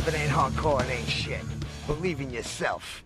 If it ain't hardcore, it ain't shit. Believe in yourself.